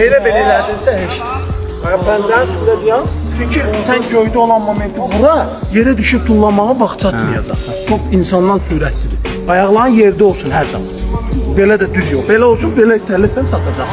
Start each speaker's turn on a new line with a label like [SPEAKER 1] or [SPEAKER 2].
[SPEAKER 1] Elə belə elədinsə heç. Bax bəndən sürə deyəm. Çünki sən göydə olan momenti bura yerə düşüb tullamağa vaxt çatmayacaq. Hə. Top insandan sürətlidir. Ayaqların yerdə olsun hər zaman. Belə də düz yox. Belə olsun, belə itəlirsən çatacaq.